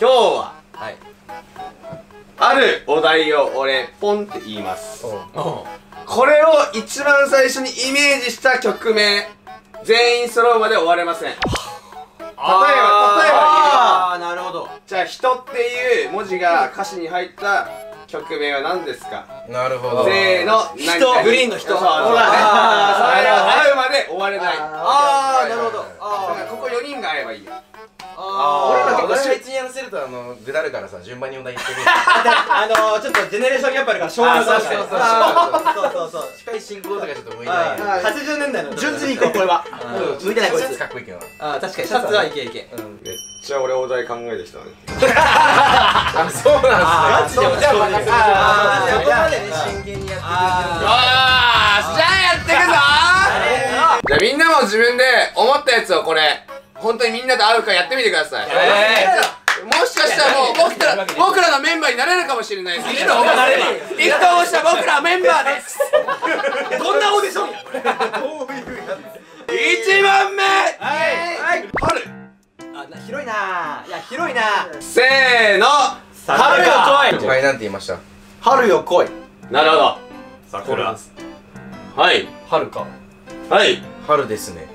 今日ははい。あるお題を俺ポンって言います。おこれを一番最初にイメージした曲名全員揃うまで終われません。例えば例えばああなるほど。じゃあ「人」っていう文字が歌詞に入った曲名は何ですか？なるほど。せーの何々グリーンの人。そうそうそれをあー会うまで終われない。だああなるほど。かあらここ4人が会えばいいよあ俺ら結構結構最初にやらせるとあのぐだるからさ順番にお題言ってみる？あのちょっとジェネレーションギャップあるから昭和のそうそうそうそう。そうそう司会進行とかちょっと向いてない。よあ80年代の。順次に行こうこれは。向いてないこいつ。かっこいいけどな。あ確かに。シャツはいけいけめっちゃ俺お題考えてきたのに あそうなんあですねーじゃあそこまでねあー真剣にやってくれてるあー。じゃあやってくぞー。じゃあみんなも自分で思ったやつをこれ本当にみんなと会うかやってみてください。えもしかしたらもう僕ら僕らのメンバーになれるかもしれないです意気投合なれる意気投合した僕らはメンバーです。どんなオーディションや。1番目。はい。春あな広いな。いや広いな。せーの。春よ来い。はいなんて言いました？春よ来い。なるほど。桜はい。春か。はい。春ですね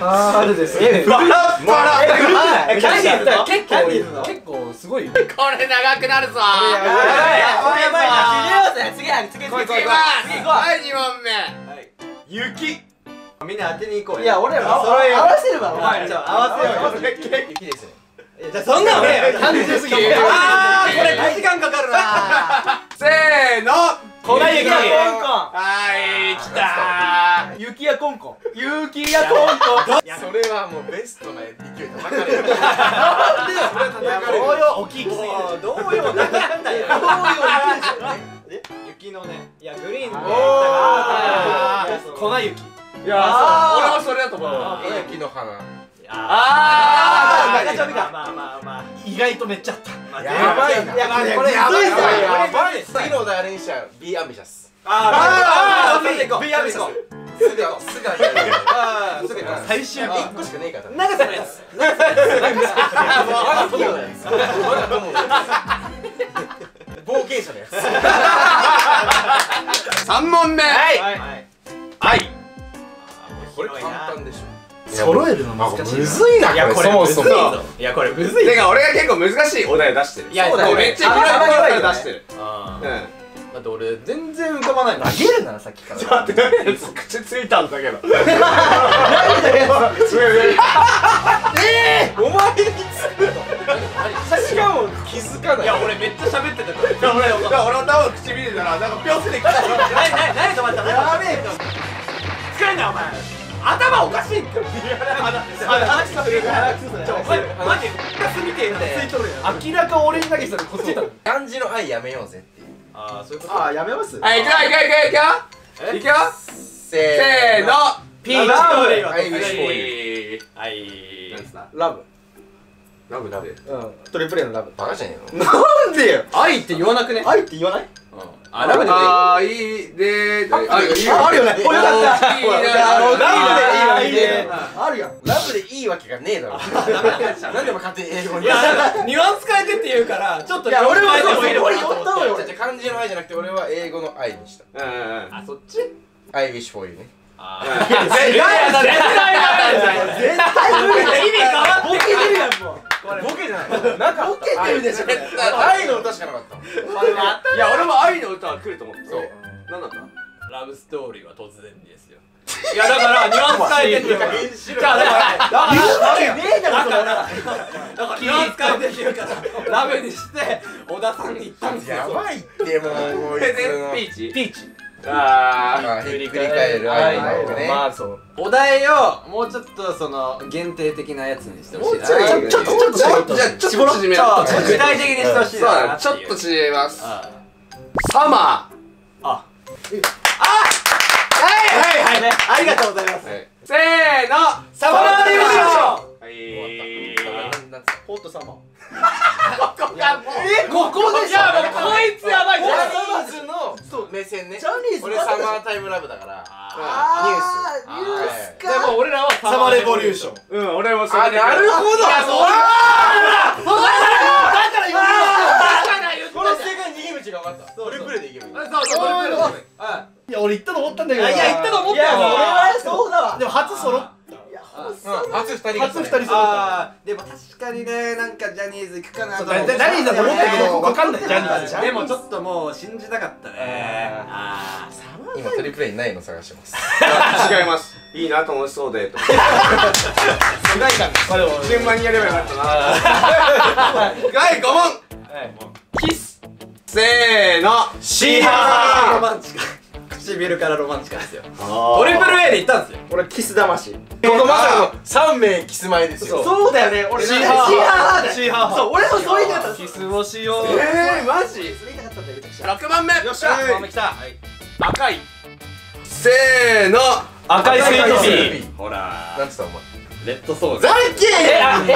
春ですえバラッバラえ古くないえキャンディーズだ結構いいの。結構すごいよ。これ長くなるぞ。やばいやばいやばい。な次よ次や次次。こいこいこいはい2問目。雪。みんな当てに行こうよ。いや俺ら揃えよう。合わせればお前じゃあ合わせようよ。雪ですねじゃあそんなのね単純すぎる。あーこれ5時間かかるな。せーの粉雪やコンコン。はい来たー。雪やコンコン。雪やコンコン。それはもうベストな勢いで叩かれる。動揺大きいきすぎるもうどうよなんだよ動揺大きいでしょえ雪のねいやグリーン。のあー粉雪いやー。俺はそれだと思う。雪の花。あー。中ちょびかまあまあまあ。意外とめっちゃあったやばいな。いやこれこれやばいむずぞ。やばい次のお題あれにしちゃう？Be ambitious あーあーすぐ行こう。ビアビス。すぐ行こすぐすぐああーすぐ行こう。最終1個しかねえから。長さの やつ我が友のやつ我が友のやつ冒険者のやつ3問目。はい。はい揃えるの難しいむずいな。いやこれそもそもいやこれむずいてか俺が結構難しいお題出してる。いやそうだよそうだよめっちゃ広いところから出してる。うん。だって俺全然浮かばないの。投げるならさっきから。待って口ついたんだけど。お前につく。のしかも気づかない。いや俺めっちゃ喋ってたから。俺俺の多分口見てたらなんかピョンってきた。何何何止まったやべえ使えんなお前頭おかしいんか話させるからちょマジマジガスみてえなついとるやん明らか俺に投げてたの。こっちだ漢字の。愛やめようぜっていうああそういうことああやめますはい行くよ行くよ行くよ行くよせーの。ピーチラブはいはいラブラブラブうんトリプレイの。ラブバカじゃねえの。なんでよ愛って言わなくね愛って言わないあラブであーいいでーあるあるよね。およかった。いなラブでいいわ大きいいいねなあるやんラブでいいわけがねえだろ。なん でお前勝手に英語に。いやニュアンス変えてって言うからちょっといや俺は変えてもいいのかな。そうと思ってそう俺。じゃあ漢字の愛じゃなくて俺は英語の愛にした。うんうんうん。あそっち？I wish for you ね。あ絶対絶対絶対無理だよ意味変わってボケてるやんもうボケじゃない。なんかボケてるでしょ。愛の歌しかなかった。いや俺も愛の歌は来ると思ったそう。何だった？ラブストーリーは突然ですよ。いやだからニュアンス変えてって言うから。じゃあだから言うわけねえだろそれだからニュアンス変えてって言うから。ラブにして小田さんに言ったんですよ。やばいってもうこいでつの。ピーチ？ピーチあまあひっくり返る愛の曲ねまあそう。お題をもうちょっとその限定的なやつにしてほしいな。ちょいちょっとちょっとじゃあちょっと縮めよう。ちょっと具体的にしてほしいそうだなっていう。ねちょっと縮めます。あサマあ。はいはいね。ありがとうございます。ーはい。せーの。サマーディビジョン。はいなんですホット様。ここがもうえここでしょ？もうこいつやばいジャニーズのそう目線ね。ジャニーズ俺サマータイムラブだから。あニュース。ニュースか。でも俺らはサマーレボリューション。うん俺もそれあなるほど。らだから言わだから言この正解逃げ道が分かった。トリプルでいけばいいそうそうトリでい。や俺言ったと思ったんだけどいや言ったと思ったよ。俺はそうだわ。でも初揃った初二人初二人揃でも確かにねなんかジャニーズ行くかなと思ってジャニーズだと思ったけど分かんないジャニーズ。でもちょっともう信じたかったね。あ今トリプレイないの探してます。あ 違います。いいな楽しそうで。と 世代感まあでも順番にやればよかったな。第5問。キス。せーの。シーハー唇からロマンチカですよ。トリプル A で行ったんですよ。俺キス魂。ここまさかの三名キス前ですよ。そう。だよね。俺シーハーシーハーだよ。シーハーそう俺もそう言いたかった。キスをしよう。えー、マジ？それ言いたかったんだよめちゃくちゃ6番目。よっしゃ。ママ来た。赤い。せーの。赤いスイートピ赤いスイーほらなんつったお前？レッドソーざけえあえ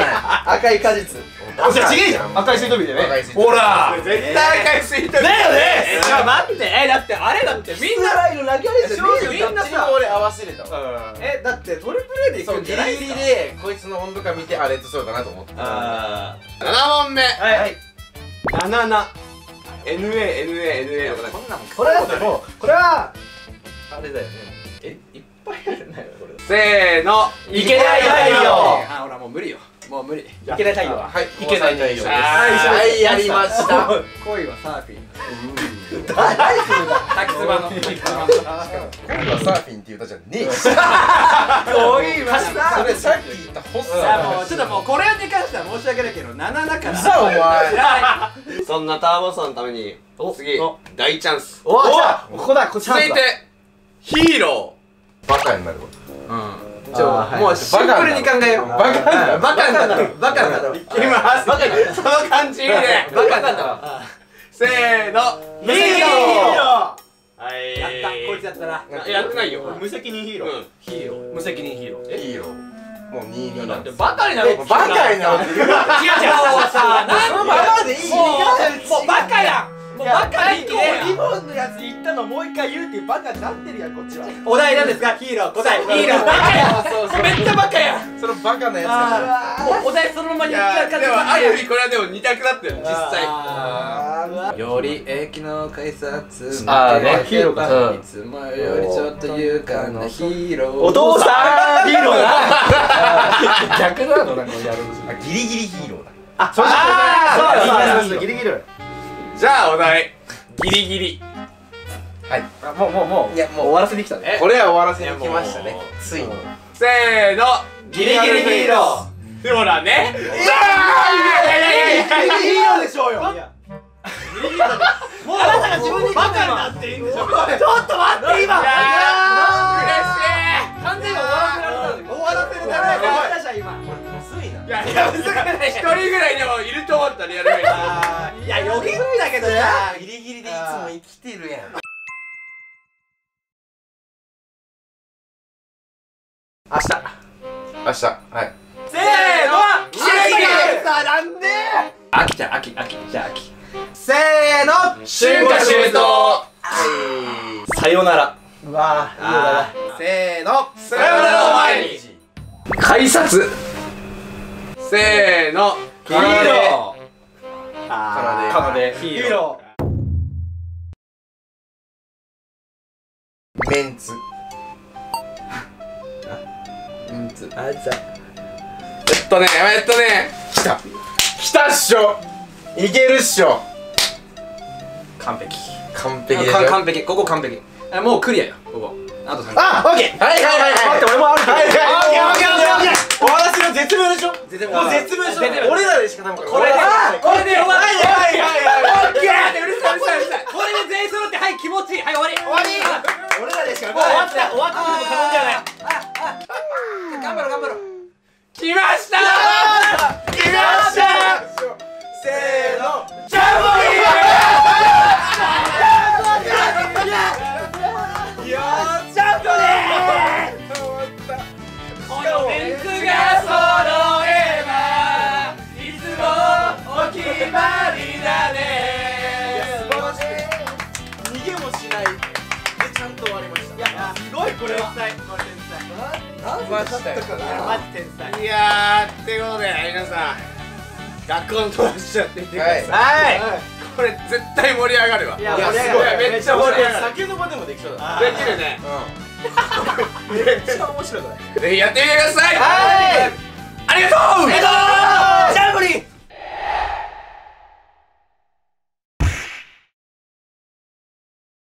赤い果実。あじゃあ違えじゃん。赤いスイートピーでね。ほら。絶対赤いスイートピーだよね。じゃあ待って。えだってあれだってみんな。ライのラギャレじゃねえよみんなさ俺合わせれたわえだってトリプル A で行くんギじゃないですか。リギリでこいつの温度感見てあレッドソーだなと思って。あ7問目。はい。バナナ NANANA こんなもんこれだってもうこれはあれだよね。えいっぱいあるなよこれ。せーのいけない太陽あほらもう無理よ。もう無理。いけない太陽はいいけない太陽はいはいやりました。恋はサーフィン滝つばの滝つばの今度はサーフィンって言ったじゃんねえ。し恋はそれさっき言ったホッさあサもうちょっともうこれに関しては申し訳ないけど7だから。さお前。そんなターボさんのために次。お大チャンス。おここだこ続いてヒーロバカになるわ。ーちょあーはい。もうシンプルに考えよう。バカになる。バカなんだろバカなんだろいきますバカその感じいいねバカなんだせーのヒーローはいやったこいつやったなやってないよ無責任ヒーローうんヒーロー無責任ヒーローえいいよもう22なんですバカになる。ってバカになる。って言う違う違うもうさそのままでいいもうもうバカやんもうバカでいいリボンのやつ言ったのもう一回言うっていうバカになってるやんこっちは。お題なんですかヒーロー答え。ヒーロー。バカやんめっちゃバカやん。そのバカなやつだおお題そのままい言っかでもある意味これはでも二択だったよ実際。あより駅の改札あーね。ヒーローか。いつもよりちょっと勇敢なヒーロー。お父さん。ヒーローだ。逆なの？なんかやるあギリギリヒーローだ。あそうそうそう。そうギリギリじゃあお題。ギリギリ。はい。もうもうもいやもう終わらせに来たね。これは終わらせに来ましたねついに。せーの。ギリギリヒーロでほらね。ギリギリヒーローでしょうよ。もうあなたが自分にバカや一人ぐらいでもいると思ったリアルメイトいやよぎったけどさ。ギリギリでいつも生きてるやん。明日。明日。はい。せーの！さあなんで？秋じゃ秋秋。じゃあ秋。せーの！春夏秋冬さよなら。うわーいいよだせーの。さよならの前に。改札。せーのヒーロからーかので。ヒヒーロー。ロメンツ。ーつあいつえっとねえっとね。来た。来たっしょ。いけるっしょ。ー完璧。完璧でしょ？か完璧。ここ完璧。えもうクリアよ。ここ。あと3あオッケー。はいはいはいはい。待って俺もあるけど。はいはいはいオッケーお話の絶妙でしょ？絶妙。もう絶妙でしょ？俺らでしか多分これ。で。これで終わっはいはいはいはいオッケー！うるさいうるさいうるさいこれで全員揃ってはい気持ちいいはい終わり。終わり。俺らでしかもう終わった。終わったも過言じゃない頑張ろう頑張ろう。来ましたしたよいやマジ天才ーい。やーってことで皆さん学校の友達とやってみてください、はい。これ絶対盛り上がるわ。いやいや盛り上がる。すごい。めっちゃ盛り上がる。酒の場でもできそうだあできるね。めっちゃ面白いこれぜひやってみてください。はい。ありがとう。ありがとう